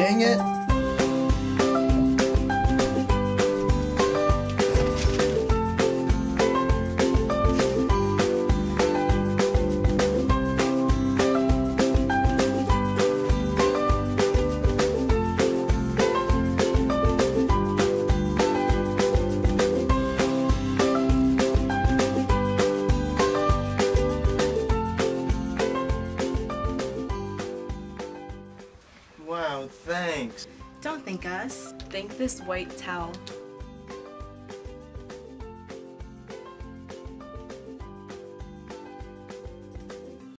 Dang it. Wow, thanks. Don't thank us. Thank this white towel.